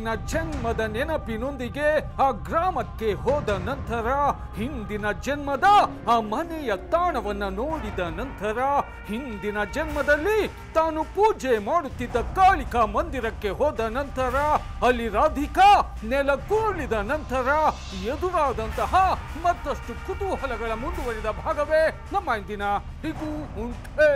ಹಿಂದಿನ ಜನ್ಮದ ನೆನಪಿನೊಂದಿಗೆ ಆ ಗ್ರಾಮಕ್ಕೆ ಹೋದ ನಂತರ, ಹಿಂದಿನ ಜನ್ಮದ ಆ ಮನೆಯ ತಾಣವನ್ನ ನೋಡಿದ ನಂತರ, ಹಿಂದಿನ ಜನ್ಮದಲ್ಲಿ ತಾನು ಪೂಜೆ ಮಾಡುತ್ತಿದ್ದ ಕಾಳಿಕಾ ಮಂದಿರಕ್ಕೆ ಹೋದ ನಂತರ, ಅಲ್ಲಿ ರಾಧಿಕಾ ನೆಲಗೂಳಿದ ನಂತರ ಎದುರಾದಂತಹ ಮತ್ತಷ್ಟು ಕುತೂಹಲಗಳ ಮುಂದುವರಿದ ಭಾಗವೇ ನಮ್ಮ ಇಂದಿನ ಹಿಗೂ ಉಂಟೆ.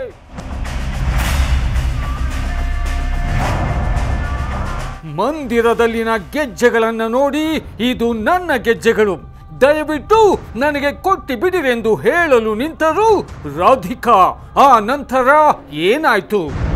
ಮಂದಿರದಲ್ಲಿನ ಗೆಜ್ಜೆಗಳನ್ನು ನೋಡಿ ಇದು ನನ್ನ ಗೆಜ್ಜೆಗಳು. ದಯವಿಟ್ಟು ನನಗೆ ಕೊಟ್ಟಿ ಬಿಡಿರೆಂದು ಹೇಳಲು ನಿಂತರು ರಾಧಿಕಾ. ಆ ನಂತರ ಏನಾಯ್ತು?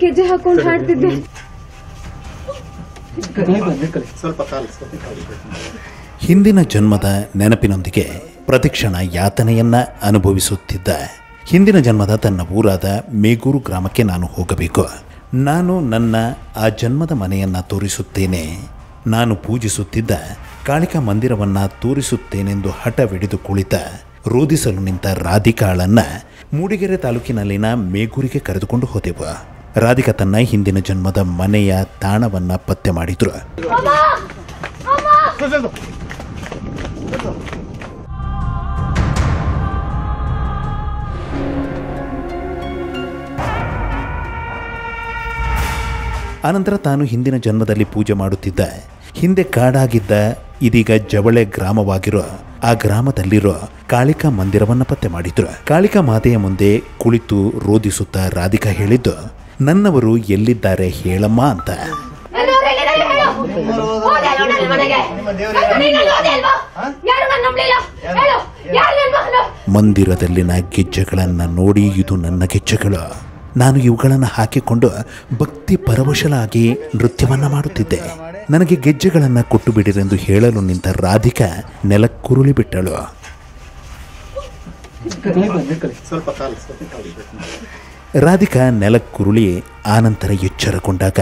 ಗೆಜ್ಜೆ ಹಾಕೊಂಡು ಹಾಡ್ತಿದ್ದೆ. ಸ್ವಲ್ಪ ಕಾಲು ಸ್ವಲ್ಪ ಕಾಲು ಹಿಂದಿನ ಜನ್ಮದ ನೆನಪಿನೊಂದಿಗೆ ಪ್ರತಿಕ್ಷಣ ಯಾತನೆಯನ್ನ ಅನುಭವಿಸುತ್ತಿದ್ದ ಹಿಂದಿನ ಜನ್ಮದ ತನ್ನ ಊರಾದ ಮೇಗೂರು ಗ್ರಾಮಕ್ಕೆ ನಾನು ಹೋಗಬೇಕು. ನಾನು ನನ್ನ ಆ ಜನ್ಮದ ಮನೆಯನ್ನ ತೋರಿಸುತ್ತೇನೆ. ನಾನು ಪೂಜಿಸುತ್ತಿದ್ದ ಕಾಳಿಕಾ ಮಂದಿರವನ್ನ ತೋರಿಸುತ್ತೇನೆಂದು ಹಠವಿಡಿದು ಕುಳಿತ ರೋಧಿಸಲು ನಿಂತ ರಾಧಿಕಾಳನ್ನ ಮೂಡಿಗೆರೆ ತಾಲೂಕಿನಲ್ಲಿನ ಮೇಗೂರಿಗೆ ಕರೆದುಕೊಂಡು ಹೋದೆವು. ರಾಧಿಕಾ ತನ್ನ ಹಿಂದಿನ ಜನ್ಮದ ಮನೆಯ ತಾಣವನ್ನ ಪತ್ತೆ ಮಾಡಿದ್ರು. ಆನಂತರ ತಾನು ಹಿಂದಿನ ಜನ್ಮದಲ್ಲಿ ಪೂಜೆ ಮಾಡುತ್ತಿದ್ದ, ಹಿಂದೆ ಕಾಡಾಗಿದ್ದ ಇದೀಗ ಜವಳೆ ಗ್ರಾಮವಾಗಿರೋ ಆ ಗ್ರಾಮದಲ್ಲಿರೋ ಕಾಳಿಕಾ ಮಂದಿರವನ್ನ ಪತ್ತೆ ಮಾಡಿದ್ರು. ಕಾಳಿಕಾ ಮಾತೆಯ ಮುಂದೆ ಕುಳಿತು ರೋಧಿಸುತ್ತಾ ರಾಧಿಕಾ ಹೇಳಿದ್ದು ನನ್ನವರು ಎಲ್ಲಿದ್ದಾರೆ ಹೇಳಮ್ಮ ಅಂತ. ಮಂದಿರದಲ್ಲಿನ ಗೆಜ್ಜೆಗಳನ್ನ ನೋಡಿ ಇದು ನನ್ನ ಗೆಜ್ಜೆಗಳು. ನಾನು ಇವುಗಳನ್ನು ಹಾಕಿಕೊಂಡು ಭಕ್ತಿ ಪರವಶಲಾಗಿ ನೃತ್ಯವನ್ನ ಮಾಡುತ್ತಿದ್ದೆ. ನನಗೆ ಗೆಜ್ಜೆಗಳನ್ನ ಕೊಟ್ಟು ಬಿಡಿರೆಂದು ಹೇಳಲು ನಿಂತ ರಾಧಿಕಾ ನೆಲಕ್ಕುರುಳಿ ಬಿಟ್ಟಳು. ರಾಧಿಕಾ ನೆಲಕ್ಕುರುಳಿ ಆನಂತರ ಎಚ್ಚರಗೊಂಡಾಗ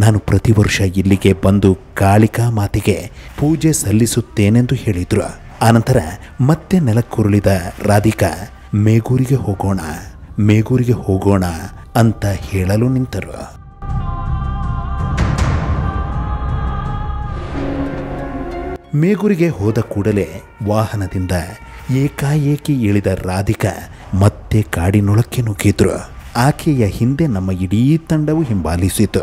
ನಾನು ಪ್ರತಿ ವರ್ಷ ಇಲ್ಲಿಗೆ ಬಂದು ಕಾಳಿಕಾ ಮಾತಿಗೆ ಪೂಜೆ ಸಲ್ಲಿಸುತ್ತೇನೆಂದು ಹೇಳಿದ್ರು. ಆನಂತರ ಮತ್ತೆ ನೆಲಕ್ಕುರುಳಿದ ರಾಧಿಕಾ, ಮೇಗೂರಿಗೆ ಹೋಗೋಣ ಮೇಗೂರಿಗೆ ಹೋಗೋಣ ಅಂತ ಹೇಳಲು ನಿಂತರು. ಮೇಗೂರಿಗೆ ಹೋದ ಕೂಡಲೇ ವಾಹನದಿಂದ ಏಕಾಏಕಿ ಇಳಿದ ರಾಧಿಕಾ ಮತ್ತೆ ಕಾಡಿನೊಳಕ್ಕೆ ನುಗ್ಗಿದ್ರು. ಆಕೆಯ ಹಿಂದೆ ನಮ್ಮ ಇಡೀ ತಂಡವು ಹಿಂಬಾಲಿಸಿತು.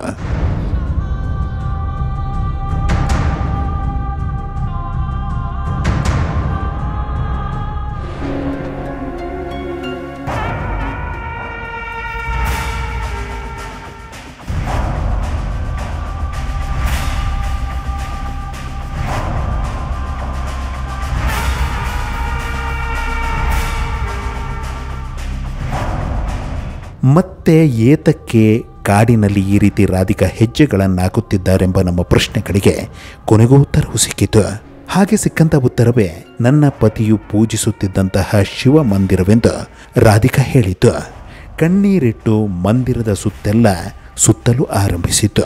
ಮತ್ತೆ ಏತಕ್ಕೆ ಕಾಡಿನಲ್ಲಿ ಈ ರೀತಿ ರಾಧಿಕಾ ಹೆಜ್ಜೆಗಳನ್ನಾಕುತ್ತಿದ್ದಾರೆಂಬ ನಮ್ಮ ಪ್ರಶ್ನೆಗಳಿಗೆ ಕೊನೆಗೂ ಉತ್ತರವು ಸಿಕ್ಕಿತು ಹಾಗೆ ಸಿಕ್ಕಂತ ಉತ್ತರವೇ, ನನ್ನ ಪತಿಯು ಪೂಜಿಸುತ್ತಿದ್ದಂತಹ ಶಿವ ಮಂದಿರವೆಂದು ರಾಧಿಕಾ ಹೇಳಿತು. ಕಣ್ಣೀರಿಟ್ಟು ಮಂದಿರದ ಸುತ್ತೆಲ್ಲ ಸುತ್ತಲು ಆರಂಭಿಸಿತು.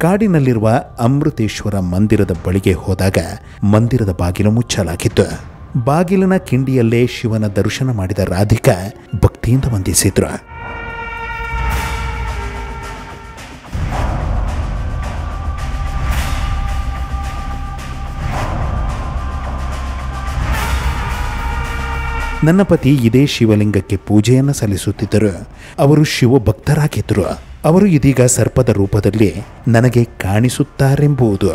ಕಾಡಿನಲ್ಲಿರುವ ಅಮೃತೇಶ್ವರ ಮಂದಿರದ ಬಳಿಗೆ ಹೋದಾಗ ಮಂದಿರದ ಬಾಗಿಲು ಮುಚ್ಚಲಾಗಿತ್ತು. ಬಾಗಿಲಿನ ಕಿಂಡಿಯಲ್ಲೇ ಶಿವನ ದರ್ಶನ ಮಾಡಿದ ರಾಧಿಕಾ ಭಕ್ತಿಯಿಂದ ವಂದಿಸಿದ್ರು. ನನ್ನ ಪತಿ ಇದೇ ಶಿವಲಿಂಗಕ್ಕೆ ಪೂಜೆಯನ್ನು ಸಲ್ಲಿಸುತ್ತಿದ್ದರು. ಅವರು ಶಿವಭಕ್ತರಾಗಿದ್ದರು ಅವರು ಇದೀಗ ಸರ್ಪದ ರೂಪದಲ್ಲಿ ನನಗೆ ಕಾಣಿಸುತ್ತಾರೆಂಬುದು.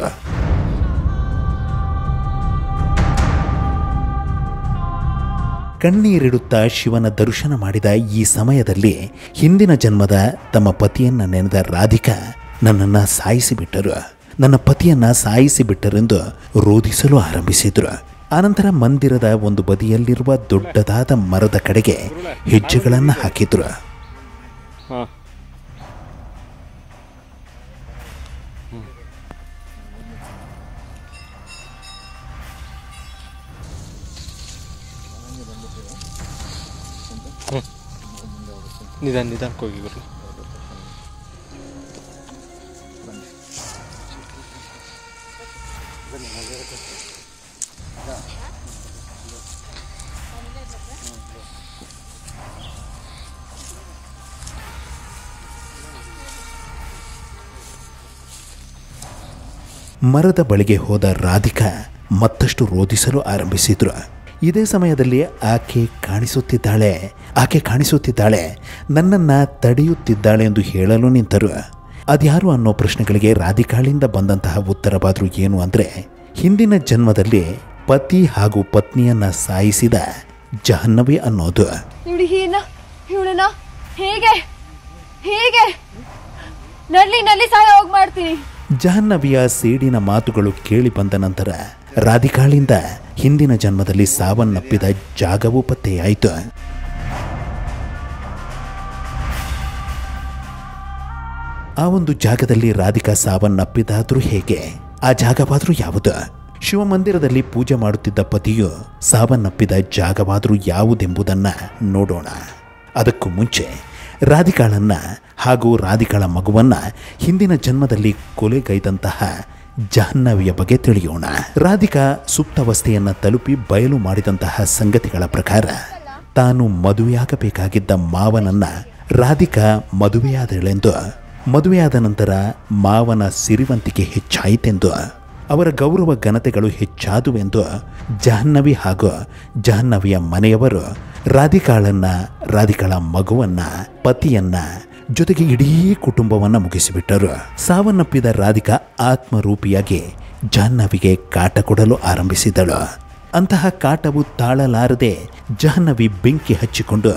ಕಣ್ಣೀರಿಡುತ್ತಾ ಶಿವನ ದರ್ಶನ ಮಾಡಿದ ಈ ಸಮಯದಲ್ಲಿ ಹಿಂದಿನ ಜನ್ಮದ ತಮ್ಮ ಪತಿಯನ್ನ ನೆನೆದ ರಾಧಿಕಾ ನನ್ನನ್ನು ಸಾಯಿಸಿಬಿಟ್ಟರು. ನನ್ನ ಪತಿಯನ್ನ ಸಾಯಿಸಿಬಿಟ್ಟರೆಂದು ರೋಧಿಸಲು ಆರಂಭಿಸಿದ್ರು. ಆನಂತರ ಮಂದಿರದ ಒಂದು ಬದಿಯಲ್ಲಿರುವ ದೊಡ್ಡದಾದ ಮರದ ಕಡೆಗೆ ಹೆಜ್ಜೆಗಳನ್ನು ಹಾಕಿದ್ರು. ಹಾಂ ನಿಧಾನ ನಿಧಾನಕ್ಕೆ ಹೋಗಿ ಮರದ ಬಳಿಗೆ ಹೋದ ರಾಧಿಕಾ ಮತ್ತಷ್ಟು ರೋಧಿಸಲು ಆರಂಭಿಸಿದ್ರು. ಇದೇ ಸಮಯದಲ್ಲಿ ಆಕೆ ಕಾಣಿಸುತ್ತಿದ್ದಾಳೆ. ಆಕೆ ಕಾಣಿಸುತ್ತಿದ್ದಾಳೆ. ನನ್ನನ್ನ ತಡೆಯುತ್ತಿದ್ದಾಳೆ ಎಂದು ಹೇಳಲು ನಿಂತರು. ಅದ್ಯಾರು ಅನ್ನೋ ಪ್ರಶ್ನೆಗಳಿಗೆ ರಾಧಿಕಾಳಿಂದ ಬಂದಂತಹ ಉತ್ತರವಾದರೂ ಏನು ಅಂದರೆ ಹಿಂದಿನ ಜನ್ಮದಲ್ಲಿ ಪತಿ ಹಾಗೂ ಪತ್ನಿಯನ್ನ ಸಾಯಿಸಿದ ಜಹನ್ನವಿ ಅನ್ನೋದು. ಹೇಗೆ ಹೇಗೆ ನಳ್ಳಿ ನಲ್ಲಿ ಸಾಯ ಹೋಗ್ ಮಾಡ್ತೀನಿ. ಜಾಹ್ನವಿಯ ಸೇಡಿನ ಮಾತುಗಳು ಕೇಳಿ ಬಂದ ನಂತರ ರಾಧಿಕಾಳಿಂದ ಹಿಂದಿನ ಜನ್ಮದಲ್ಲಿ ಸಾವನ್ನಪ್ಪಿದ ಜಾಗವೂ ಪತ್ತೆಯಾಯಿತು. ಆ ಒಂದು ಜಾಗದಲ್ಲಿ ರಾಧಿಕಾ ಸಾವನ್ನಪ್ಪಿದಾದ್ರೂ ಹೇಗೆ? ಆ ಜಾಗವಾದರೂ ಯಾವುದು? ಶಿವಮಂದಿರದಲ್ಲಿ ಪೂಜೆ ಮಾಡುತ್ತಿದ್ದ ಪತಿಯು ಸಾವನ್ನಪ್ಪಿದ ಜಾಗವಾದರೂ ಯಾವುದೆಂಬುದನ್ನು ನೋಡೋಣ. ಅದಕ್ಕೂ ಮುಂಚೆ ರಾಧಿಕಾಳನ್ನ ಹಾಗೂ ರಾಧಿಕಾಳ ಮಗುವನ್ನ ಹಿಂದಿನ ಜನ್ಮದಲ್ಲಿ ಕೊಲೆಗೈದಂತಹ ಜಾಹ್ನವಿಯ ಬಗ್ಗೆ ತಿಳಿಯೋಣ. ರಾಧಿಕಾ ಸುಪ್ತಾವಸ್ಥೆಯನ್ನ ತಲುಪಿ ಬಯಲು ಮಾಡಿದಂತಹ ಸಂಗತಿಗಳ ಪ್ರಕಾರ ತಾನು ಮದುವೆಯಾಗಬೇಕಾಗಿದ್ದ ಮಾವನನ್ನ ರಾಧಿಕಾ ಮದುವೆಯಾದಳೆಂದು, ಮದುವೆಯಾದ ನಂತರ ಮಾವನ ಸಿರಿವಂತಿಕೆ ಹೆಚ್ಚಾಯಿತೆಂದು, ಅವರ ಗೌರವ ಘನತೆಗಳು ಹೆಚ್ಚಾದುವೆಂದು ಜಾಹ್ನವಿ ಹಾಗೂ ಜಾಹ್ನವಿಯ ಮನೆಯವರು ರಾಧಿಕಾಳನ್ನ, ರಾಧಿಕಾಳ ಮಗುವನ್ನ, ಪತಿಯನ್ನ ಜೊತೆಗೆ ಇಡೀ ಕುಟುಂಬವನ್ನ ಮುಗಿಸಿಬಿಟ್ಟರು. ಸಾವನ್ನಪ್ಪಿದ ರಾಧಿಕಾ ಆತ್ಮರೂಪಿಯಾಗಿ ಜಾಹ್ನವಿಗೆ ಕಾಟ ಕೊಡಲು ಆರಂಭಿಸಿದಳು. ಅಂತಹ ಕಾಟವು ತಾಳಲಾರದೆ ಜಾಹ್ನವಿ ಬೆಂಕಿ ಹಚ್ಚಿಕೊಂಡು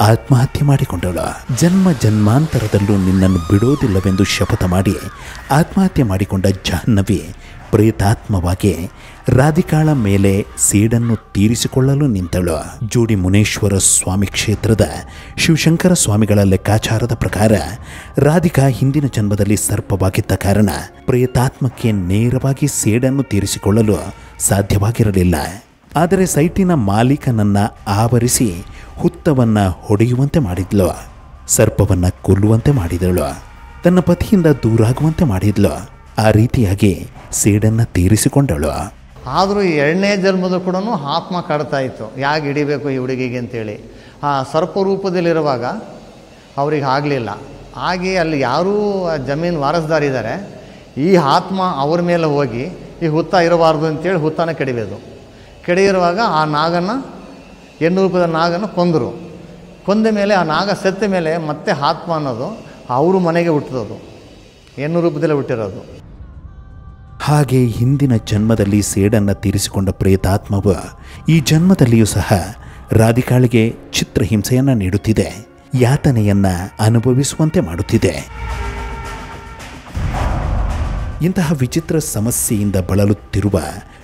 ಆತ್ಮಹತ್ಯೆ ಮಾಡಿಕೊಂಡಳು. ಜನ್ಮ ಜನ್ಮಾಂತರದಲ್ಲೂ ನಿನ್ನನ್ನು ಬಿಡೋದಿಲ್ಲವೆಂದು ಶಪಥ ಮಾಡಿ ಆತ್ಮಹತ್ಯೆ ಮಾಡಿಕೊಂಡ ಜಾಹ್ನವಿ ಪ್ರೇತಾತ್ಮವಾಗಿ ರಾಧಿಕಾಳ ಮೇಲೆ ಸೇಡನ್ನು ತೀರಿಸಿಕೊಳ್ಳಲು ನಿಂತಳು. ಜೋಡಿ ಮುನೇಶ್ವರ ಸ್ವಾಮಿ ಕ್ಷೇತ್ರದ ಶಿವಶಂಕರ ಸ್ವಾಮಿಗಳ ಲೆಕ್ಕಾಚಾರದ ಪ್ರಕಾರ ರಾಧಿಕಾ ಹಿಂದಿನ ಜನ್ಮದಲ್ಲಿ ಸರ್ಪವಾಗಿದ್ದ ಕಾರಣ ಪ್ರೇತಾತ್ಮಕ್ಕೆ ನೇರವಾಗಿ ಸೇಡನ್ನು ತೀರಿಸಿಕೊಳ್ಳಲು ಸಾಧ್ಯವಾಗಿರಲಿಲ್ಲ. ಆದರೆ ಸೈಟಿನ ಮಾಲೀಕನನ್ನ ಆವರಿಸಿ ಹುತ್ತವನ್ನ ಹೊಡೆಯುವಂತೆ ಮಾಡಿದ್ಲು. ಸರ್ಪವನ್ನ ಕೊಲ್ಲುವಂತೆ ಮಾಡಿದಳು. ತನ್ನ ಪತಿಯಿಂದ ದೂರಾಗುವಂತೆ ಮಾಡಿದ್ಲು. ಆ ರೀತಿಯಾಗಿ ಸೇಡನ್ನ ತೀರಿಸಿಕೊಂಡಳು. ಆದರೂ ಎರಡನೇ ಜನ್ಮದ ಕೂಡ ಆತ್ಮ ಕಾಡ್ತಾ ಇತ್ತು. ಯಾಕೆ ಹಿಡಿಬೇಕು ಈ ಹುಡುಗಿಗೆ ಅಂತೇಳಿ. ಆ ಸರ್ಪ ರೂಪದಲ್ಲಿರುವಾಗ ಅವ್ರಿಗೆ ಆಗಲಿಲ್ಲ. ಹಾಗೆ ಅಲ್ಲಿ ಯಾರೂ ಜಮೀನು ವಾರಸ್ದಾರಿದ್ದಾರೆ ಈ ಆತ್ಮ ಅವ್ರ ಮೇಲೆ ಹೋಗಿ ಈ ಹುತ್ತ ಇರಬಾರ್ದು ಅಂತೇಳಿ ಹುತ್ತನ ಕೆಡಿಬೇಕು ಕಡಿಯಿರುವಾಗ ಆ ನಾಗನ ಹೆಣ್ಣು ರೂಪದ ನಾಗನ ಕೊಂದರು. ಕೊಂದ ಮೇಲೆ ಆ ನಾಗ ಸತ್ತ ಮೇಲೆ ಮತ್ತೆ ಆತ್ಮ ಅನ್ನೋದು ಅವರು ಮನೆಗೆ ಹುಟ್ಟಿದೋದು. ಹೆಣ್ಣು ರೂಪದಲ್ಲೇ ಹುಟ್ಟಿರೋದು. ಹಾಗೆ ಹಿಂದಿನ ಜನ್ಮದಲ್ಲಿ ಸೇಡನ್ನು ತೀರಿಸಿಕೊಂಡ ಪ್ರೇತಾತ್ಮವ ಈ ಜನ್ಮದಲ್ಲಿಯೂ ಸಹ ರಾಧಿಕಾಳಿಗೆ ಚಿತ್ರಹಿಂಸೆಯನ್ನು ನೀಡುತ್ತಿದೆ, ಯಾತನೆಯನ್ನ ಅನುಭವಿಸುವಂತೆ ಮಾಡುತ್ತಿದೆ. ಇಂತಹ ವಿಚಿತ್ರ ಸಮಸ್ಯೆಯಿಂದ ಬಳಲುತ್ತಿರುವ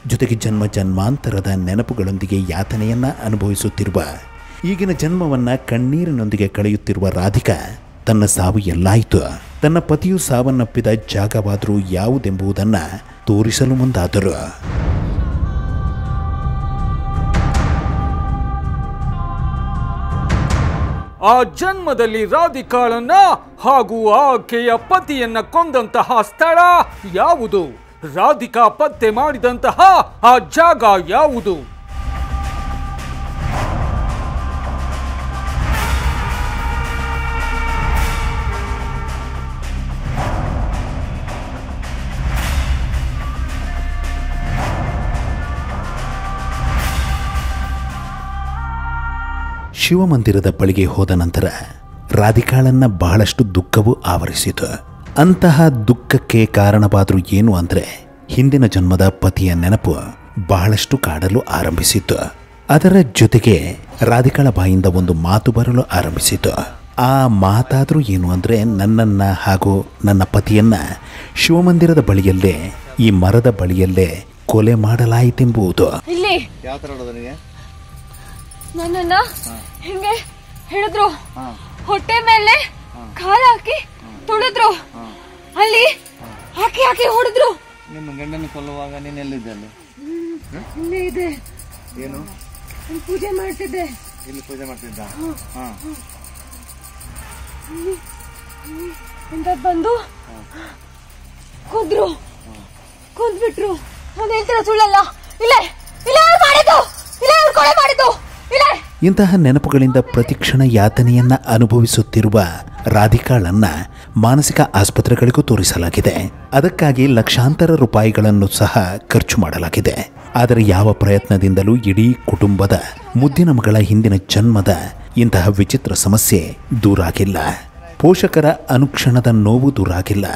ಜೊತೆಗೆ ಜನ್ಮ ಜನ್ಮಾಂತರದ ನೆನಪುಗಳೊಂದಿಗೆ ಯಾತನೆಯನ್ನ ಅನುಭವಿಸುತ್ತಿರುವ, ಈಗಿನ ಜನ್ಮವನ್ನ ಕಣ್ಣೀರಿನೊಂದಿಗೆ ಕಳೆಯುತ್ತಿರುವ ರಾಧಿಕಾ ತನ್ನ ಸಾವು ಎಲ್ಲಾಯಿತು ತನ್ನ ಪತಿಯು ಸಾವನ್ನಪ್ಪಿದ ಜಾಗವಾದರೂ ಯಾವುದೆಂಬುದನ್ನು ತೋರಿಸಲು ಮುಂದಾದರು. ಆ ಜನ್ಮದಲ್ಲಿ ರಾಧಿಕಾಳನ್ನ ಹಾಗೂ ಆಕೆಯ ಪತಿಯನ್ನ ಕೊಂದಂತಹ ಸ್ಥಳ ಯಾವುದು? ರಾಧಿಕಾ ಪತ್ತೆ ಮಾಡಿದಂತಹ ಆ ಜಾಗ ಯಾವುದು? ಶಿವಮಂದಿರದ ಬಳಿಗೆ ಹೋದ ನಂತರ ರಾಧಿಕಾಳನ್ನ ಬಹಳಷ್ಟು ದುಃಖವು ಆವರಿಸಿತು. ಅಂತಹ ದುಃಖಕ್ಕೆ ಕಾರಣವಾದರೂ ಏನು ಅಂದರೆ ಹಿಂದಿನ ಜನ್ಮದ ಪತಿಯ ನೆನಪು ಬಹಳಷ್ಟು ಕಾಡಲು ಆರಂಭಿಸಿತು. ಅದರ ಜೊತೆಗೆ ರಾಧಿಕಾಳ ಬಾಯಿಂದ ಒಂದು ಮಾತು ಬರಲು ಆರಂಭಿಸಿತು. ಆ ಮಾತಾದರೂ ಏನು ಅಂದರೆ ನನ್ನನ್ನ ಹಾಗೂ ನನ್ನ ಪತಿಯನ್ನ ಶಿವಮಂದಿರದ ಬಳಿಯಲ್ಲೇ ಈ ಮರದ ಬಳಿಯಲ್ಲೇ ಕೊಲೆ ಮಾಡಲಾಯಿತೆಂಬುದು. ನನ್ನನ್ನ ಹಿಂಗೆ ಹಿಡಿದ್ರು. ಹೊಟ್ಟೆ ಮೇಲೆ ಕಾಲ ಹಾಕಿ ತುಳಿದ್ರು. ಅಲ್ಲಿ ಹಾಕಿ ಹಾಕಿ ಹೊಡೆದ್ರು. ನಿಮ್ಮ ಗಂಡನ ಕೊಲ್ಲುವಾಗ ನೀನ್ ಎಲ್ಲಿದ್ದೆ ಅಲ್ಲಿ? ಇಲ್ಲೇ ಇದೆ. ಏನು? ಪೂಜೆ ಮಾಡ್ತಿದ್ದೆ. ಇಲ್ಲಿ ಪೂಜೆ ಮಾಡ್ತಿದ್ದ? ಹಾಂ. ಇಂದ ಬಂದು ಕುದ್ರು ಕುದ್ಬಿಟ್ರು. ನಾನು ಹೇಳ್ತಿರೋ ಸುಳ್ಳಲ್ಲ. ಇಲ್ಲೇ ಇಲ್ಲ ಅವ್ರು ಮಾಡಿದ್ದು. ಇಲ್ಲ ಅವ್ರು ಕೊಲೆ ಮಾಡಿದ್ದು. ಇಂತಹ ನೆನಪುಗಳಿಂದ ಪ್ರತಿಕ್ಷಣ ಯಾತನೆಯನ್ನ ಅನುಭವಿಸುತ್ತಿರುವ ರಾಧಿಕಾಳನ್ನ ಮಾನಸಿಕ ಆಸ್ಪತ್ರೆಗಳಿಗೂ ತೋರಿಸಲಾಗಿದೆ. ಅದಕ್ಕಾಗಿ ಲಕ್ಷಾಂತರ ರೂಪಾಯಿಗಳನ್ನು ಸಹ ಖರ್ಚು ಮಾಡಲಾಗಿದೆ. ಆದರೆ ಯಾವ ಪ್ರಯತ್ನದಿಂದಲೂ ಇಡೀ ಕುಟುಂಬದ ಮುದ್ದಿನ ಮಗಳ ಹಿಂದಿನ ಜನ್ಮದ ಇಂತಹ ವಿಚಿತ್ರ ಸಮಸ್ಯೆ ದೂರಾಗಿಲ್ಲ. ಪೋಷಕರ ಅನುಕ್ಷಣದ ನೋವು ದೂರಾಗಿಲ್ಲ.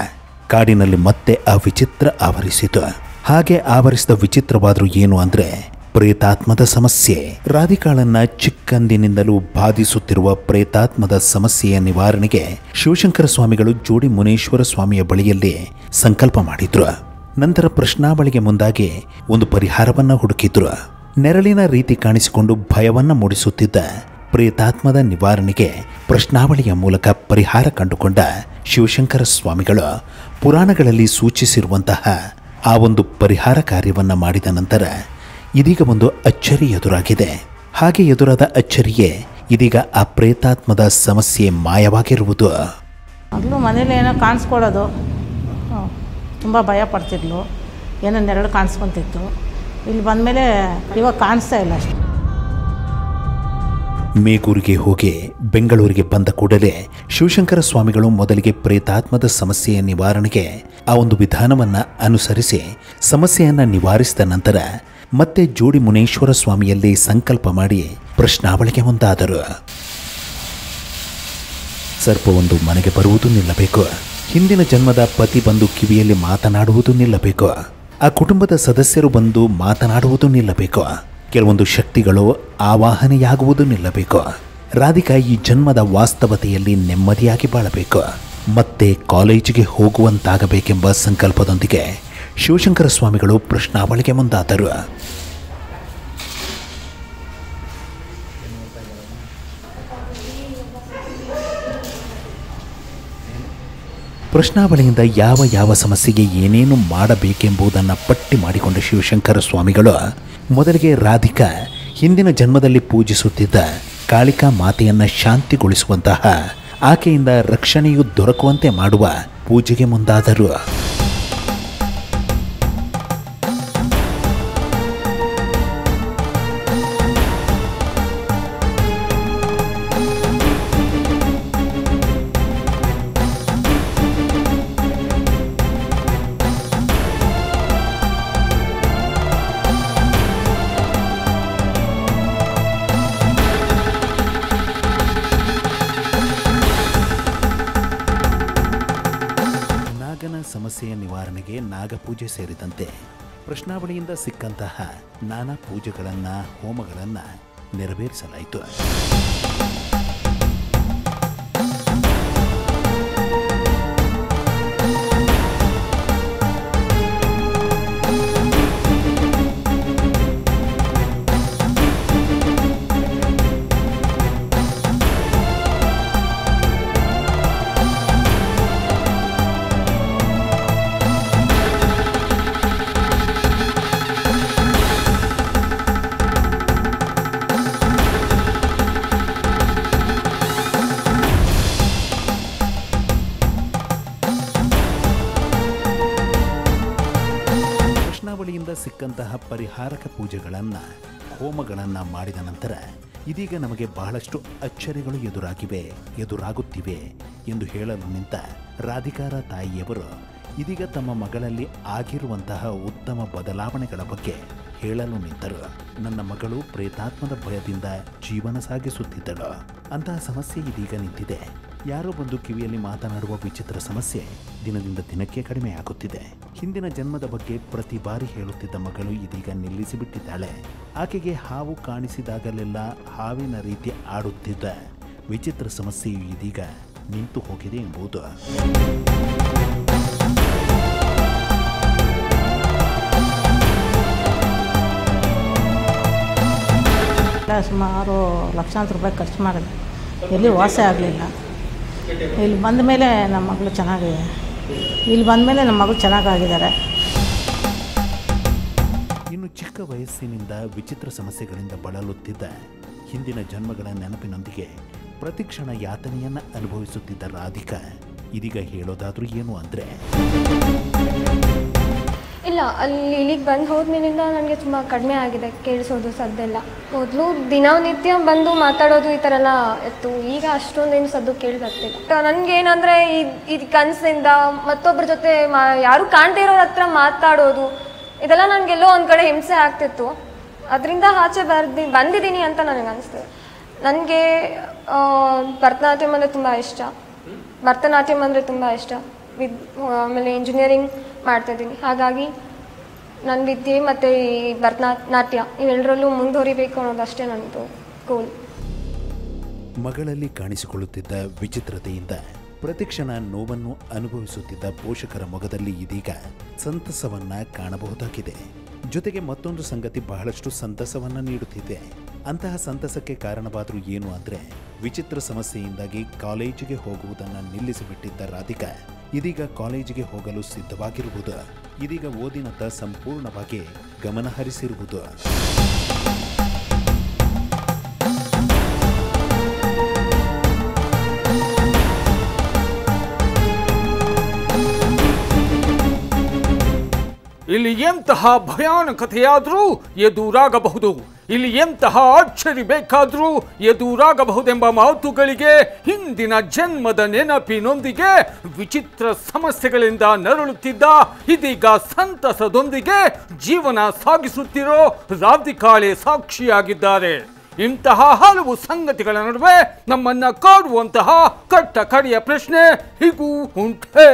ಕಾಡಿನಲ್ಲಿ ಮತ್ತೆ ಆ ವಿಚಿತ್ರ ಆವರಿಸಿತು. ಹಾಗೆ ಆವರಿಸಿದ ವಿಚಿತ್ರವಾದರೂ ಏನು ಅಂದ್ರೆ ಪ್ರೇತಾತ್ಮದ ಸಮಸ್ಯೆ. ರಾಧಿಕಾಳನ್ನ ಚಿಕ್ಕಂದಿನಿಂದಲೂ ಬಾಧಿಸುತ್ತಿರುವ ಪ್ರೇತಾತ್ಮದ ಸಮಸ್ಯೆಯ ನಿವಾರಣೆಗೆ ಶಿವಶಂಕರ ಸ್ವಾಮಿಗಳು ಜೋಡಿ ಮುನೇಶ್ವರ ಸ್ವಾಮಿಯ ಬಳಿಯಲ್ಲಿ ಸಂಕಲ್ಪ ಮಾಡಿದ್ರು. ನಂತರ ಪ್ರಶ್ನಾವಳಿಗೆ ಮುಂದಾಗಿ ಒಂದು ಪರಿಹಾರವನ್ನ ಹುಡುಕಿದ್ರು. ನೆರಳಿನ ರೀತಿ ಕಾಣಿಸಿಕೊಂಡು ಭಯವನ್ನ ಮೂಡಿಸುತ್ತಿದ್ದ ಪ್ರೇತಾತ್ಮದ ನಿವಾರಣೆಗೆ ಪ್ರಶ್ನಾವಳಿಯ ಮೂಲಕ ಪರಿಹಾರ ಕಂಡುಕೊಂಡ ಶಿವಶಂಕರ ಸ್ವಾಮಿಗಳು ಪುರಾಣಗಳಲ್ಲಿ ಸೂಚಿಸಿರುವಂತಹ ಆ ಒಂದು ಪರಿಹಾರ ಕಾರ್ಯವನ್ನ ಮಾಡಿದ ನಂತರ ಇದೀಗ ಒಂದು ಅಚ್ಚರಿ ಎದುರಾಗಿದೆ. ಹಾಗೆ ಎದುರಾದ ಅಚ್ಚರಿಯೇ ಇದೀಗ ಆ ಪ್ರೇತಾತ್ಮದ ಸಮಸ್ಯೆ ಮಾಯವಾಗಿರುವುದು. ಮೊದಲು ಮನೇಲಿ ಏನೋ ಕಾಣಿಸ್ಕೊಳ್ಳೋದು. ತುಂಬ ಭಯ ಪಡ್ತಿದ್ಲು. ಏನೋ ನೆರಳು ಕಾಣಿಸ್ಕೊಂತಿತ್ತು. ಇಲ್ಲಿ ಬಂದಮೇಲೆ ಇವಾಗ ಕಾಣಿಸ್ತಾ ಇಲ್ಲ ಅಷ್ಟು. ಮೇಗೂರಿಗೆ ಹೋಗಿ ಬೆಂಗಳೂರಿಗೆ ಬಂದ ಕೂಡಲೇ ಶಿವಶಂಕರ ಸ್ವಾಮಿಗಳು ಮೊದಲಿಗೆ ಪ್ರೇತಾತ್ಮದ ಸಮಸ್ಯೆಯ ನಿವಾರಣೆಗೆ ಆ ಒಂದು ವಿಧಾನವನ್ನು ಅನುಸರಿಸಿ ಸಮಸ್ಯೆಯನ್ನು ನಿವಾರಿಸಿದ ನಂತರ ಮತ್ತೆ ಜೋಡಿ ಮುನೇಶ್ವರ ಸ್ವಾಮಿಯಲ್ಲಿ ಸಂಕಲ್ಪ ಮಾಡಿ ಪ್ರಶ್ನಾವಳಿಗೆ ಮುಂದಾದರು. ಸರ್ಪವೊಂದು ಮನೆಗೆ ಬರುವುದು ನಿಲ್ಲಬೇಕು. ಹಿಂದಿನ ಜನ್ಮದ ಪತಿ ಬಂದು ಕಿವಿಯಲ್ಲಿ ಮಾತನಾಡುವುದು ನಿಲ್ಲಬೇಕು. ಆ ಕುಟುಂಬದ ಸದಸ್ಯರು ಬಂದು ಮಾತನಾಡುವುದು ನಿಲ್ಲಬೇಕು. ಕೆಲವೊಂದು ಶಕ್ತಿಗಳು ಆವಾಹನೆಯಾಗುವುದು ನಿಲ್ಲಬೇಕು. ರಾಧಿಕಾ ಈ ಜನ್ಮದ ವಾಸ್ತವತೆಯಲ್ಲಿ ನೆಮ್ಮದಿಯಾಗಿ ಬಾಳಬೇಕು. ಮತ್ತೆ ಕಾಲೇಜಿಗೆ ಹೋಗುವಂತಾಗಬೇಕೆಂಬ ಸಂಕಲ್ಪದೊಂದಿಗೆ ಶಿವಶಂಕರ ಸ್ವಾಮಿಗಳು ಪ್ರಶ್ನಾವಳಿಗೆ ಮುಂದಾದರು. ಪ್ರಶ್ನಾವಳಿಯಿಂದ ಯಾವ ಯಾವ ಸಮಸ್ಯೆಗೆ ಏನೇನು ಮಾಡಬೇಕೆಂಬುದನ್ನು ಪಟ್ಟಿ ಮಾಡಿಕೊಂಡ ಶಿವಶಂಕರ ಸ್ವಾಮಿಗಳು, ಮೊದಲಿಗೆ ರಾಧಿಕಾ, ಹಿಂದಿನ ಜನ್ಮದಲ್ಲಿ ಪೂಜಿಸುತ್ತಿದ್ದ ಕಾಳಿಕಾ ಮಾತೆಯನ್ನು ಶಾಂತಿಗೊಳಿಸುವಂತಹ ಆಕೆಯಿಂದ ರಕ್ಷಣೆಯು ದೊರಕುವಂತೆ ಮಾಡುವ ಪೂಜೆಗೆ ಮುಂದಾದರು. ನಾಗಪೂಜೆ ಸೇರಿದಂತೆ ಪ್ರಶ್ನಾವಳಿಯಿಂದ ಸಿಕ್ಕಂತಹ ನಾನಾ ಪೂಜೆಗಳನ್ನು ಹೋಮಗಳನ್ನು ನೆರವೇರಿಸಲಾಯಿತು. ಪರಿಹಾರಕ ಪೂಜೆಗಳನ್ನು, ಹೋಮಗಳನ್ನು ಮಾಡಿದ ನಂತರ ಇದೀಗ ನಮಗೆ ಬಹಳಷ್ಟು ಅಚ್ಚರಿಗಳು ಎದುರಾಗಿವೆ, ಎದುರಾಗುತ್ತಿವೆ ಎಂದು ಹೇಳಲು ನಿಂತ ರಾಧಿಕಾರ ತಾಯಿಯವರು ಇದೀಗ ತಮ್ಮ ಮಗಳಲ್ಲಿ ಆಗಿರುವಂತಹ ಉತ್ತಮ ಬದಲಾವಣೆಗಳ ಬಗ್ಗೆ ಹೇಳಲು ನಿಂತರು. ನನ್ನ ಮಗಳು ಪ್ರೇತಾತ್ಮದ ಭಯದಿಂದ ಜೀವನ ಸಾಗಿಸುತ್ತಿದ್ದಳು. ಅಂತಹ ಸಮಸ್ಯೆ ಇದೀಗ ನಿಂತಿದೆ. ಯಾರೋ ಬಂದು ಕಿವಿಯಲ್ಲಿ ಮಾತನಾಡುವ ವಿಚಿತ್ರ ಸಮಸ್ಯೆ ದಿನದಿಂದ ದಿನಕ್ಕೆ ಕಡಿಮೆಯಾಗುತ್ತಿದೆ. ಹಿಂದಿನ ಜನ್ಮದ ಬಗ್ಗೆ ಪ್ರತಿ ಬಾರಿ ಹೇಳುತ್ತಿದ್ದ ಮಗಳು ಇದೀಗ ನಿಲ್ಲಿಸಿಬಿಟ್ಟಿದ್ದಾಳೆ. ಆಕೆಗೆ ಹಾವು ಕಾಣಿಸಿದಾಗಲೆಲ್ಲ ಹಾವಿನ ರೀತಿ ಆಡುತ್ತಿದ್ದ ವಿಚಿತ್ರ ಸಮಸ್ಯೆಯು ಇದೀಗ ನಿಂತು ಹೋಗಿದೆ ಎಂಬುದು. ಸುಮಾರು ಲಕ್ಷಾಂತರ ರೂಪಾಯಿ ಖರ್ಚು ಮಾಡಿದೆ. ಎಲ್ಲಿ ವಾಸ ಆಗಲಿಲ್ಲ. ಇಲ್ಲಿ ಬಂದ ಮೇಲೆ ನಮ್ಮ ಮಗಳು ಚೆನ್ನಾಗಿ, ಇಲ್ಲಿ ಬಂದ ಮೇಲೆ ನಮ್ಮ ಮಗಳು ಚೆನ್ನಾಗಾಗಿದ್ದಾರೆ. ಇನ್ನು ಚಿಕ್ಕ ವಯಸ್ಸಿನಿಂದ ವಿಚಿತ್ರ ಸಮಸ್ಯೆಗಳಿಂದ ಬಳಲುತ್ತಿದ್ದ ಹಿಂದಿನ ಜನ್ಮಗಳ ನೆನಪಿನೊಂದಿಗೆ ಪ್ರತಿಕ್ಷಣ ಯಾತನೆಯನ್ನು ಅನುಭವಿಸುತ್ತಿದ್ದ ರಾಧಿಕಾ, ಇದೀಗ ಹೇಳೋದಾದರೂ ಏನು ಅಂದ್ರೆ ಇಲ್ಲ, ಅಲ್ಲಿ ಇಲ್ಲಿಗೆ ಬಂದು ಹೋದ್ಮೇಲಿಂದ ನನಗೆ ತುಂಬ ಕಡಿಮೆ ಆಗಿದೆ ಕೇಳಿಸೋದು ಸದ್ದೆಲ್ಲ ಮೊದಲು ದಿನನಿತ್ಯ ಬಂದು ಮಾತಾಡೋದು ಈ ಥರ ಎಲ್ಲ ಇತ್ತು. ಈಗ ಅಷ್ಟೊಂದೇನು ಸದ್ದು ಕೇಳಿ ಬರ್ತಿಲ್ಲ ನನಗೇನಂದರೆ ಈ ಇದು ಕನಸಿಂದ ಮತ್ತೊಬ್ಬರ ಜೊತೆ ಮಾ, ಯಾರು ಕಾಣದೇ ಇರೋರ ಹತ್ರ ಮಾತಾಡೋದು, ಇದೆಲ್ಲ ನನಗೆಲ್ಲೋ ಒಂದು ಕಡೆ ಹಿಂಸೆ ಆಗ್ತಿತ್ತು. ಅದರಿಂದ ಆಚೆ ಬರ್ದಿ, ಬಂದಿದ್ದೀನಿ ಅಂತ ನನಗೆ ಅನಿಸ್ತದೆ ನನಗೆ ಭರತನಾಟ್ಯಂ ಅಂದರೆ ತುಂಬ ಇಷ್ಟ. ಭರತನಾಟ್ಯಂ ಅಂದರೆ ತುಂಬ ಇಷ್ಟ. ವಿದ್ ಆಮೇಲೆ ಇಂಜಿನಿಯರಿಂಗ್ ಮಾಡ್ತಾ ಇದ್ದೀನಿ. ಹಾಗಾಗಿ ನನ್ನ ವಿದ್ಯೆ ಮತ್ತು ಈ ಭರತನಾಟ್ಯ ಇವೆಲ್ಲರಲ್ಲೂ ಮುಂದುವರಿಬೇಕು ಅನ್ನೋದಷ್ಟೇ ನನ್ನದು ಗೋಲ್ ಮಗಳಲ್ಲಿ ಕಾಣಿಸಿಕೊಳ್ಳುತ್ತಿದ್ದ ವಿಚಿತ್ರತೆಯಿಂದ ಪ್ರತಿಕ್ಷಣ ನೋವನ್ನು ಅನುಭವಿಸುತ್ತಿದ್ದ ಪೋಷಕರ ಮೊಗದಲ್ಲಿ ಇದೀಗ ಸಂತಸವನ್ನ ಕಾಣಬಹುದಾಗಿದೆ. ಜೊತೆಗೆ ಮತ್ತೊಂದು ಸಂಗತಿ ಬಹಳಷ್ಟು ಸಂತಸವನ್ನ ನೀಡುತ್ತಿದೆ. ಅಂತಹ ಸಂತಸಕ್ಕೆ ಕಾರಣವಾದರೂ ಏನು ಅಂದರೆ ವಿಚಿತ್ರ ಸಮಸ್ಯೆಯಿಂದಾಗಿ ಕಾಲೇಜಿಗೆ ಹೋಗುವುದನ್ನು ನಿಲ್ಲಿಸಿಬಿಟ್ಟಿದ್ದ ರಾಧಿಕಾ ಇದೀಗ ಕಾಲೇಜಿಗೆ ಹೋಗಲು ಸಿದ್ಧವಾಗಿರುವುದು ಇದೀಗ ಓದಿನತ್ತ ಸಂಪೂರ್ಣವಾಗಿ ಗಮನ ಎಂತಹ ಭಯಾನಕತೆಯಾದರೂ ಎದುರಾಗಬಹುದು. ಇಲ್ಲಿ ಎಂತಹ ಅಚ್ಚರಿ ಬೇಕಾದರೂ ಎದುರಾಗಬಹುದೆಂಬ ಮಾತುಗಳಿಗೆ ಹಿಂದಿನ ಜನ್ಮದ ನೆನಪಿನೊಂದಿಗೆ ವಿಚಿತ್ರ ಸಮಸ್ಯೆಗಳಿಂದ ನರಳುತ್ತಿದ್ದ ಇದೀಗ ಸಂತಸದೊಂದಿಗೆ ಜೀವನ ಸಾಗಿಸುತ್ತಿರೋ ರಾಧಿಕಾಳೆ ಸಾಕ್ಷಿಯಾಗಿದ್ದಾರೆ. ಇಂತಹ ಹಲವು ಸಂಗತಿಗಳ ನಡುವೆ ನಮ್ಮನ್ನ ಕಾಡುವಂತಹ ಕಟ್ಟ ಕಡೆಯ ಪ್ರಶ್ನೆ ಹೀಗೂ ಉಂಟೇ.